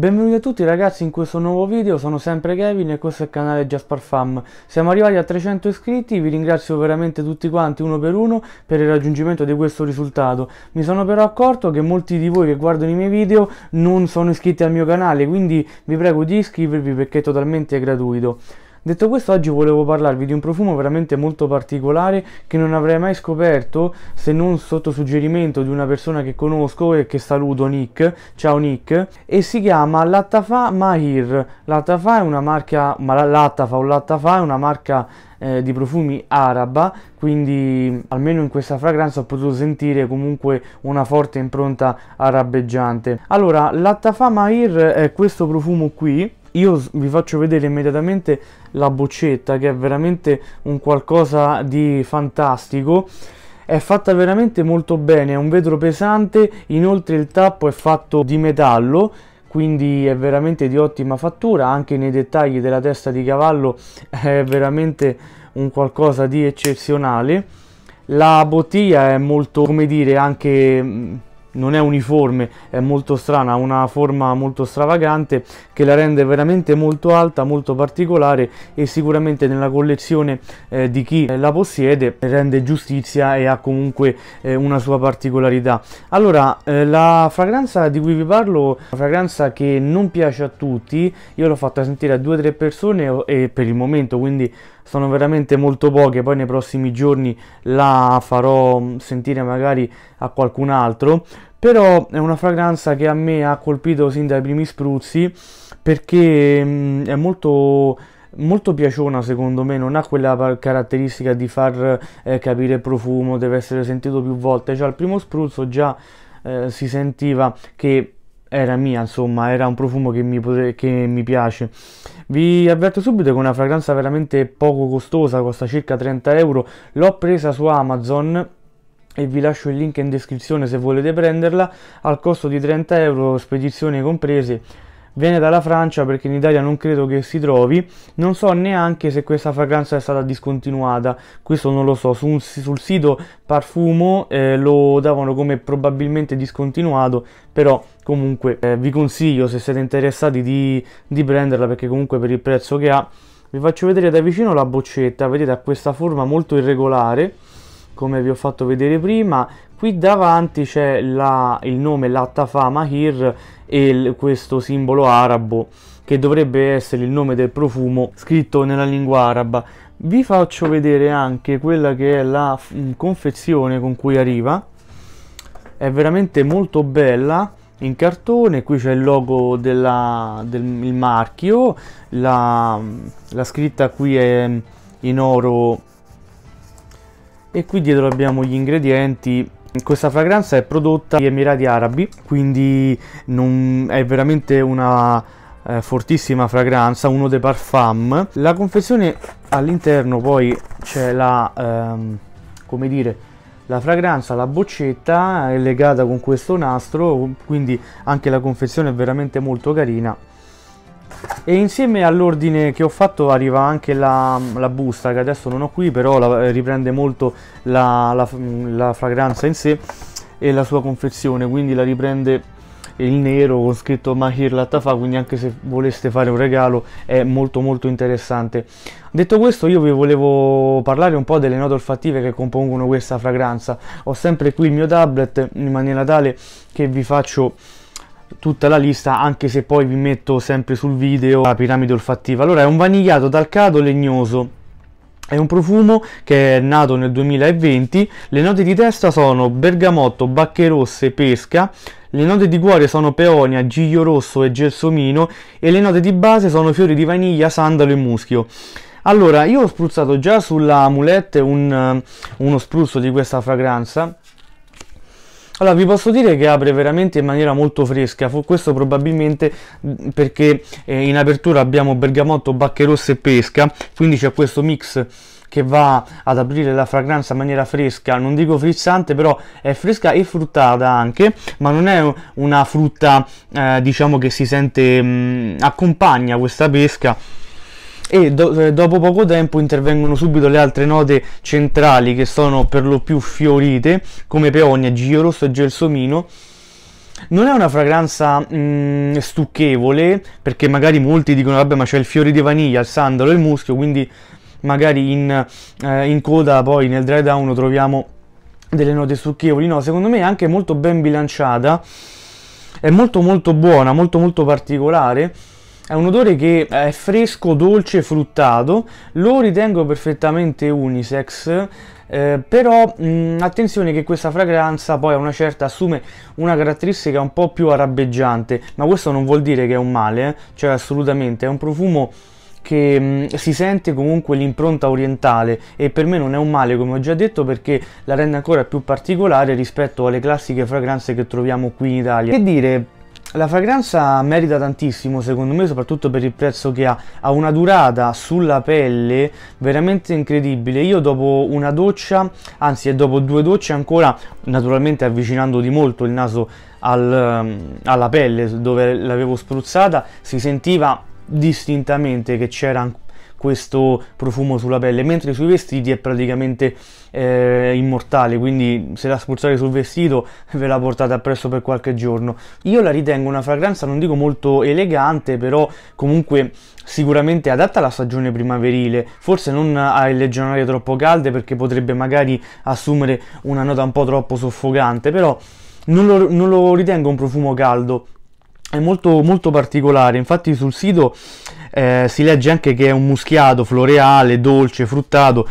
Benvenuti a tutti ragazzi in questo nuovo video, sono sempre Kevin e questo è il canale Jaspar Fam. Siamo arrivati a 300 iscritti, vi ringrazio veramente tutti quanti uno per uno per il raggiungimento di questo risultato. Mi sono però accorto che molti di voi che guardano i miei video non sono iscritti al mio canale, quindi vi prego di iscrivervi perché è totalmente gratuito. Detto questo, oggi volevo parlarvi di un profumo veramente molto particolare che non avrei mai scoperto se non sotto suggerimento di una persona che conosco e che saluto Nick. Ciao Nick. E si chiama Lattafa Mahir. Lattafa è una marca, ma Lattafa o Lattafa è una marca eh, di profumi araba, quindi almeno in questa fragranza ho potuto sentire comunque una forte impronta arabeggiante. Allora, Lattafa Mahir è questo profumo qui io vi faccio vedere immediatamente la boccetta che è veramente un qualcosa di fantastico. È fatta veramente molto bene è un vetro pesante inoltre il tappo è fatto di metallo quindi è veramente di ottima fattura. Anche nei dettagli della testa di cavallo è veramente un qualcosa di eccezionale. La bottiglia è molto come dire anche non è uniforme, è molto strana, ha una forma molto stravagante che la rende veramente molto alta, molto particolare e sicuramente nella collezione eh, di chi la possiede rende giustizia e ha comunque eh, una sua particolarità. Allora, eh, la fragranza di cui vi parlo, una fragranza che non piace a tutti, io l'ho fatta sentire a due o tre persone e per il momento, quindi sono veramente molto poche, poi nei prossimi giorni la farò sentire magari a qualcun altro, però è una fragranza che a me ha colpito sin dai primi spruzzi perché mh, è molto molto piaciona secondo me, non ha quella caratteristica di far eh, capire il profumo, deve essere sentito più volte, cioè al primo spruzzo già eh, si sentiva che era mia, insomma, era un profumo che mi, che mi piace. Vi avverto subito che è una fragranza veramente poco costosa, costa circa 30 euro. L'ho presa su Amazon e vi lascio il link in descrizione se volete prenderla. Al costo di 30 euro, spedizioni comprese viene dalla Francia perché in Italia non credo che si trovi. Non so neanche se questa fragranza è stata discontinuata. Questo non lo so. Su un, sul sito Parfumo eh, lo davano come probabilmente discontinuato però comunque eh, vi consiglio se siete interessati di, di prenderla perché comunque per il prezzo che ha vi faccio vedere da vicino la boccetta. Vedete ha questa forma molto irregolare come vi ho fatto vedere prima qui davanti c'è il nome Lattafa Mahir e il, questo simbolo arabo che dovrebbe essere il nome del profumo scritto nella lingua araba. Vi faccio vedere anche quella che è la mm, confezione con cui arriva. È veramente molto bella in cartone qui c'è il logo del del marchio la, la scritta qui è in oro e qui dietro abbiamo gli ingredienti. Questa fragranza è prodotta negli Emirati Arabi quindi non, è veramente una eh, fortissima fragranza uno dei parfum. La confezione all'interno poi c'è la ehm, come dire la fragranza la boccetta è legata con questo nastro quindi anche la confezione è veramente molto carina e insieme all'ordine che ho fatto arriva anche la, la, busta che adesso non ho qui però la, riprende molto la, la, la, fragranza in sé e la sua confezione quindi la riprende il nero con scritto Mahir Lattafa quindi anche se voleste fare un regalo è molto molto interessante. Detto questo io vi volevo parlare un po' delle note olfattive che compongono questa fragranza. Ho sempre qui il mio tablet in maniera tale che vi faccio tutta la lista anche se poi vi metto sempre sul video la piramide olfattiva. Allora è un vanigliato talcato legnoso. È un profumo che è nato nel 2020 le note di testa sono bergamotto, bacche rosse, pesca. Le note di cuore sono peonia, giglio rosso e gelsomino. E le note di base sono fiori di vaniglia, sandalo e muschio. Allora io ho spruzzato già sulla mulette un, uno spruzzo di questa fragranza allora, vi posso dire che apre veramente in maniera molto fresca, questo probabilmente perché eh, in apertura abbiamo bergamotto, bacche rosse e pesca, quindi c'è questo mix che va ad aprire la fragranza in maniera fresca, non dico frizzante, però è fresca e fruttata anche, ma non è una frutta eh, diciamo che si sente, mh, accompagna questa pesca e do eh, dopo poco tempo intervengono subito le altre note centrali che sono per lo più fiorite come peonia, giglio rosso e gelsomino. Non è una fragranza mm, stucchevole, perché magari molti dicono vabbè ma c'è il fiore di vaniglia, il sandalo e il muschio, quindi magari in, eh, in coda poi nel dry down troviamo delle note stucchevoli, no, secondo me è anche molto ben bilanciata, è molto molto buona, molto molto particolare, è un odore che è fresco, dolce, fruttato, lo ritengo perfettamente unisex, eh, però mh, attenzione che questa fragranza poi a una certa assume una caratteristica un po' più arabeggiante, ma questo non vuol dire che è un male, eh? cioè assolutamente, è un profumo che mh, si sente comunque l'impronta orientale e per me non è un male come ho già detto perché la rende ancora più particolare rispetto alle classiche fragranze che troviamo qui in Italia. Che dire, la fragranza merita tantissimo secondo me soprattutto per il prezzo che ha. Ha una durata sulla pelle veramente incredibile. Io dopo una doccia anzi dopo due docce ancora naturalmente avvicinando di molto il naso al, alla pelle dove l'avevo spruzzata si sentiva distintamente che c'era questo profumo sulla pelle, mentre sui vestiti è praticamente eh, immortale, quindi se la spruzzate sul vestito ve la portate appresso per qualche giorno. Io la ritengo una fragranza, non dico molto elegante, però comunque sicuramente adatta alla stagione primaverile, forse non alle giornate troppo calde perché potrebbe magari assumere una nota un po' troppo soffocante, però non lo, non lo ritengo un profumo caldo, è molto, molto particolare, infatti sul sito eh, si legge anche che è un muschiato floreale, dolce, fruttato,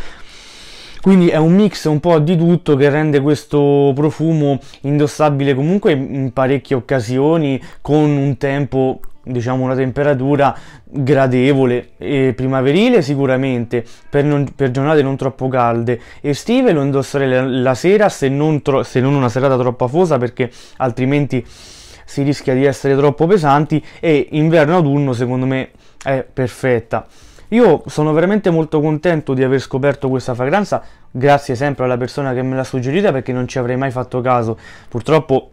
quindi è un mix un po' di tutto che rende questo profumo indossabile comunque in parecchie occasioni con un tempo diciamo una temperatura gradevole e primaverile sicuramente per, non, per, giornate non troppo calde. Estive lo indosserei la, sera se non, se non una serata troppo afosa perché altrimenti si rischia di essere troppo pesanti e inverno-autunno secondo me è perfetta. Io sono veramente molto contento di aver scoperto questa fragranza, grazie sempre alla persona che me l'ha suggerita perché non ci avrei mai fatto caso. Purtroppo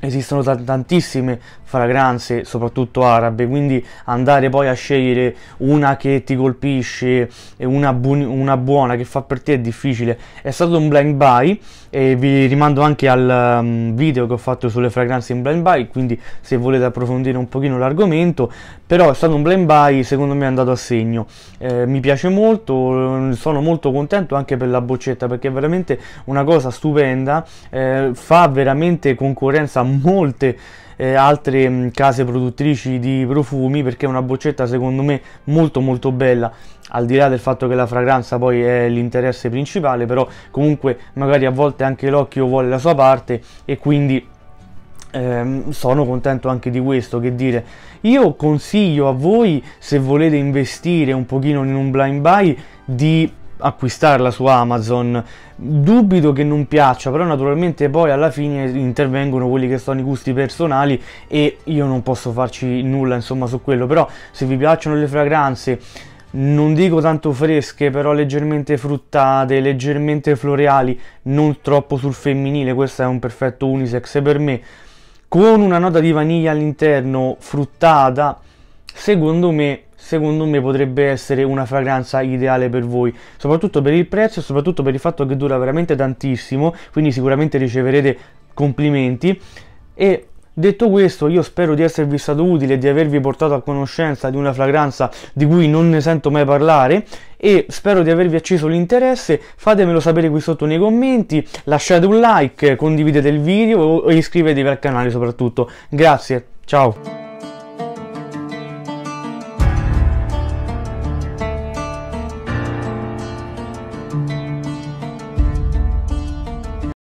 esistono tantissime fragranze soprattutto arabe quindi andare poi a scegliere una che ti colpisce e una, bu una buona che fa per te è difficile. È stato un blind buy e vi rimando anche al um, video che ho fatto sulle fragranze in blind buy quindi se volete approfondire un pochino l'argomento però è stato un blind buy secondo me è andato a segno. Eh, mi piace molto sono molto contento anche per la boccetta perché è veramente una cosa stupenda eh, fa veramente concorrenza molte eh, altre mh, case produttrici di profumi perché è una boccetta secondo me molto molto bella. Al di là del fatto che la fragranza poi è l'interesse principale però comunque magari a volte anche l'occhio vuole la sua parte e quindi ehm, sono contento anche di questo che dire. Io consiglio a voi se volete investire un pochino in un blind buy di acquistarla su Amazon. Dubito che non piaccia, però naturalmente poi alla fine intervengono quelli che sono i gusti personali e io non posso farci nulla insomma su quello, però se vi piacciono le fragranze non dico tanto fresche, però leggermente fruttate, leggermente floreali, non troppo sul femminile, questo è un perfetto unisex per me, con una nota di vaniglia all'interno fruttata, secondo me secondo me potrebbe essere una fragranza ideale per voi, soprattutto per il prezzo e soprattutto per il fatto che dura veramente tantissimo, quindi sicuramente riceverete complimenti e Detto questo, io spero di esservi stato utile di avervi portato a conoscenza di una fragranza di cui non ne sento mai parlare e spero di avervi acceso l'interesse. Fatemelo sapere qui sotto nei commenti, lasciate un like, condividete il video e iscrivetevi al canale soprattutto. Grazie, ciao!